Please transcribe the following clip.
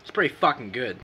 It's pretty fucking good.